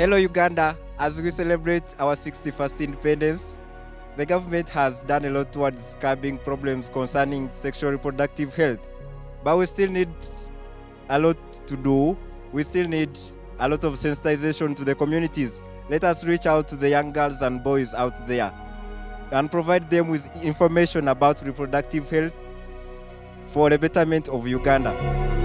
Hello, Uganda. As we celebrate our 61st independence, the government has done a lot towards curbing problems concerning sexual reproductive health. But we still need a lot to do. We still need a lot of sensitization to the communities. Let us reach out to the young girls and boys out there and provide them with information about reproductive health for the betterment of Uganda.